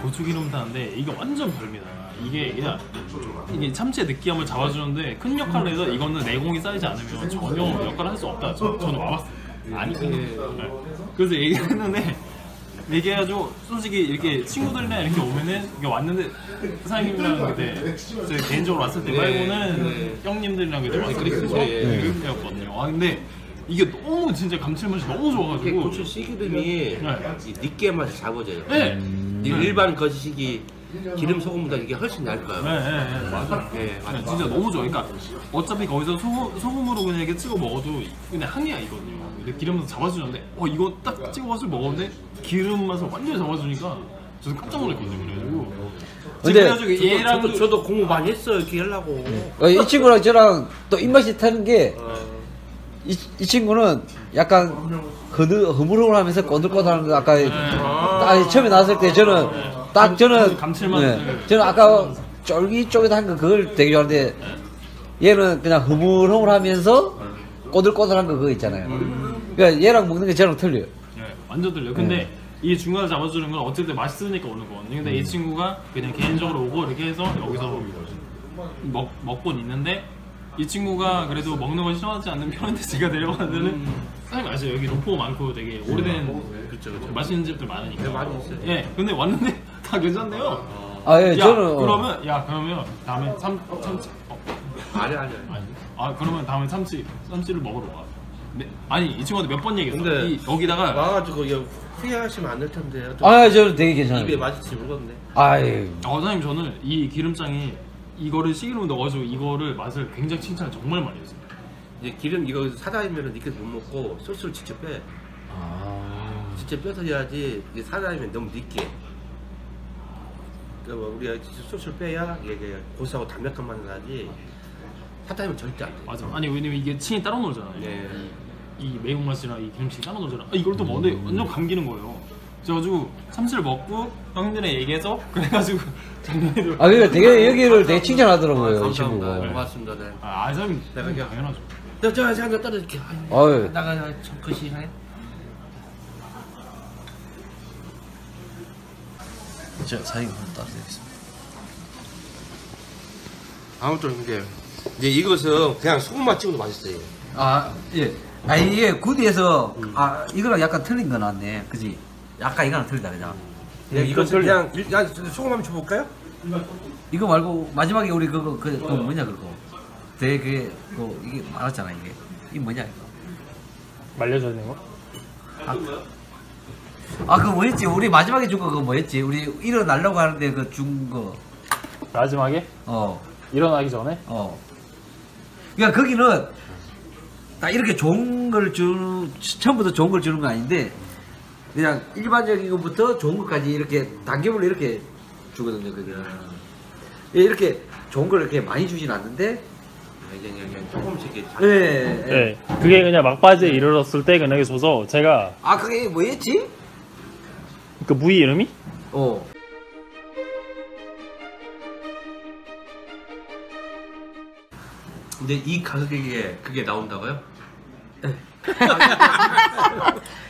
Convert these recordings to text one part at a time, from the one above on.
고추기름탕인데 이게 완전 별미다. 이게 그냥 이게 참치의 느끼함을 잡아주는데 큰 역할을 해서 이거는 내공이 쌓이지 않으면 전혀 역할을 할 수 없다. 저, 저는 와봤어요. 아니까. 네. 그래서 얘기했는데 얘기해가지고 솔직히 이렇게 친구들이랑 이렇게 오면은 이게 왔는데 사장님이랑 그때 저희 개인적으로 왔을 때 말고는 형님들이랑 그때 왔을 때 예. 그때였거든요. 아 근데 이게 너무 진짜 감칠맛이 너무 이게 좋아가지고 고추 씨기름이 네. 이 느끼한 맛을 잡아줘요. 네. 이 일반 거시기 기름 소금보다 이게 훨씬 얇아요. 네, 네, 네, 맞아요. 네, 맞아요. 네, 진짜 너무 좋아. 그러니까 어차피 거기서 소금, 소금으로 그냥 이렇게 찍어 먹어도 그냥 향이야 이거든요. 근데 기름에서 잡아주는데 어 이거 딱 찍어가지고 먹었는데 기름 맛을 완전히 잡아주니까 저도 깜짝 놀랐거든요. 그래가지고 근데 저도, 얘랑 저도, 저도 공부 많이 했어요. 이렇게 하려고. 어, 이 친구랑 저랑 또 입맛이 타는 게 이 이 친구는 약간 흐느 흐물흐물 하면서 꼬들꼬들한 거 아까 딱 처음에 나왔을 때 저는 딱 저는. 네, 저는 아까 쫄깃쫄깃한 거 그걸 되게 좋아하는데 얘는 그냥 흐물흐물 하면서 꼬들꼬들한 거 그거 있잖아요. 그러니까 얘랑 먹는 게 저랑 틀려요. 네, 완전 들려. 근데 이 중간에 잡아주는 건 어쨌든 맛있으니까 오는 거거든요. 근데 이 친구가 그냥 개인적으로 오고 이렇게 해서 여기서 먹, 먹곤 있는데 이 친구가 그래도 먹는 걸 싫어하지 않는 편인데 제가 내려가면은 사장님 아시죠? 여기 로포 많고 되게 오래된 그렇죠, 그렇죠. 맛있는 집들 많으니까. 네, 많이 있어요. 예, 근데 왔는데 다 괜찮네요. 아, 예, 야, 저는 어, 그러면 야 그러면 다음에 참 참치 어, 아니 아니. 아니 아 그러면 다음에 참치 참치를 먹으러 와. 네, 아니 이 친구한테 몇 번 얘기했어. 근데 이, 여기다가 와가지고 이거 후회하시면 안 될 텐데. 아, 저는 되게 입에 괜찮아요. 맛있지 모르겠네. 아이, 어, 사장님 저는 이 기름장이 이거를 시기름 넣어가지고 이거를 맛을 굉장히 칭찬을 정말 많이 했어요. 이제 기름 이거 사다리면 이렇게 못 먹고 소스를 직접 빼. 아, 직접 빼서 해야지 이게 사다리면 너무 느끼해. 그러니까 뭐 우리가 직접 소스를 빼야 이게 고소하고 담백한 맛이 나지. 사다리면 절대 안 돼. 맞아. 아니 왜냐면 이게 층이 따로 놀잖아요. 네. 이, 이 매운맛이랑 이 기름층이 따로 놀잖아. 아, 이걸 또 먹는데 완전 감기는 거예요. 그래가지고 참치를 먹고 형님들에 얘기해서 그래가지고 작년에도 아, 그러니까 되게 여기를 되게 아, 칭찬하더라고요, 이 감사합니다. 친구가. 고맙습니다. 네. 아, 아 사장님 내가 그냥- 당연하죠. 저, 저, 저, 저, 떨어질게. 아유. 나가, 청컷이 해. 제가 사장님 한번 따드리겠습니다. 아무튼 이제 이제 이것은 그냥 소금만 찍어도 맛있어요. 아, 예. 아, 이게 구디에서, 아, 이거랑 약간 틀린 거 나왔네. 그지? 약간 이거랑 틀리다, 그냥. 그냥 이것은 그냥 일단 소금 한번 줘볼까요? 이거 말고, 마지막에 우리 그거, 그, 그 뭐냐, 그거. 되게 그게, 그, 이게 많았잖아, 이게. 이게 뭐냐, 이거. 말려줘야 되는 거? 아, 아, 그거 뭐였지? 우리 마지막에 준 거 그거 뭐였지? 우리 일어나려고 하는데 그 준 거. 마지막에 어, 일어나기 전에 어. 그러니까 거기는 딱 이렇게 좋은 걸 주, 처음부터 좋은 걸 주는 거 아닌데, 그냥 일반적인 것부터 좋은 것까지 이렇게 단계별로 이렇게 주거든요, 거기는. 예, 이렇게 좋은 걸 이렇게 많이 주진 않는데, 이제 그냥, 그냥 조금씩 이렇게 예, 예. 네, 그게 그냥 막바지에 이르렀을 때 그냥 줘서 제가 아, 그게 뭐였지? 그 무이 이름이 어. 근데 이 가격에 그게 나온다고요?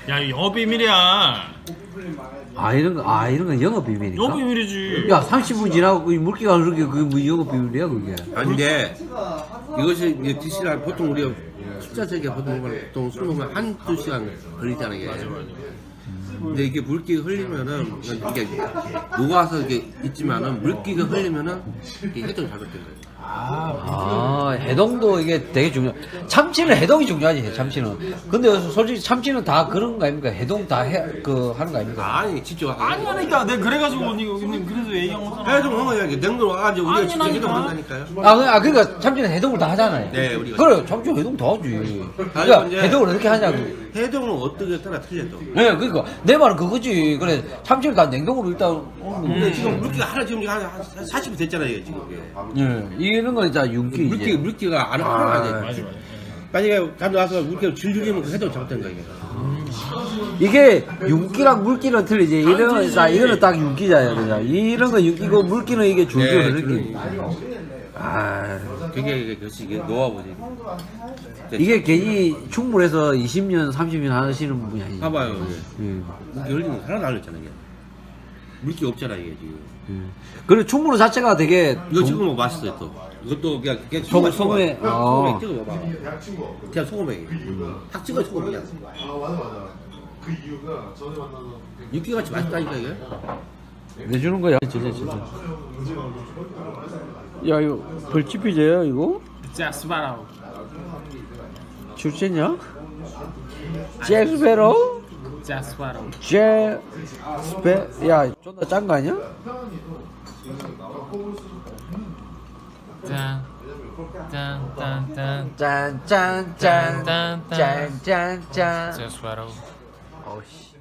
야 이거 영업 비밀이야. 아, 이런 거, 아, 이런 건 영업 비밀이니까? 영업 비밀이지. 야, 30분 지나고 그 물기가 흐르게 그게 뭐 영업 비밀이야, 그게? 아니 근데 이것이 이제 드시라 보통 우리가 식자재가 보통 보통 술 먹으면 한두 시간 걸리잖아요. 이게. 근데 이게 물기가 흘리면은 이게 녹아서 이게 있지만은 물기가 흘리면은 이게 해동이 잘 됐던 거예요. 아, 해동도 이게 되게 중요. 참치는 해동이 중요하지, 참치는. 근데 솔직히 참치는 다 그런 거 아닙니까? 해동 다 해, 그, 하는 거 아닙니까? 아니 직접 아니 하니까 내가 그래가지고 언니 형님 그래서 얘기한 거잖아. 해동 하면 이게 냉동 와가지고 우리가 직접 아니라니까. 해동 한다니까요. 아, 그, 아, 그러니까 참치는 해동을 다 하잖아요. 네, 우리가. 그래, 참치 해동 다 하지. 그러니까 이제- 해동을 어떻게 하냐고. 해동은 어떻게 따라 틀려도. 네, 그러니까 내 말은 그거지. 그래, 참치를 다 냉동으로 일단. 근데 지금 물기가 하나 지금 한 40이 됐잖아요 지금 이게. 예, 이런 건 진짜 윤기 물기. 물기가 안 하나 안 돼. 만약에 잠도 와서 물기가 줄줄이면 그 해동 잘못된 거예요. 이게. 이게 윤기랑 물기는 틀리지. 이런 딱 이거는 딱 윤기잖아요, 그죠? 이런 건 윤기고 물기는 이게 줄줄 네, 흐르기. 아 그게 이게 그것이 이게 노하우지. 이게 괜히 충무에서 20년 30년 하시는 분이 아니에요. 봐봐요. 음. 물기 흘리는 거 하나 날렸잖아 이게. 물기 없잖아 이게 지금. 음. 그리고 충무로 자체가 되게 이거 지금 뭐 맛있어요 또. 이것도 그냥 그냥 소금, 소금에 소금에, 소금에 어. 찍어 먹어봐. 그냥 소금에. 딱 찍어 소금 그냥. 아 맞아 맞아 그 이유가 전에 만나서 육기 같이 맛있다니까 이게. 내주는 거야. 야 이거 벌집이제요 이거? 자스바라우 출제냐? 잭스베로? 자스바라우 잭스베 야 존나 짠거 아니야? 짠짠짠짠. 짠짠짠. 짠, 짠. 짠짠짠 자스바라우 어씨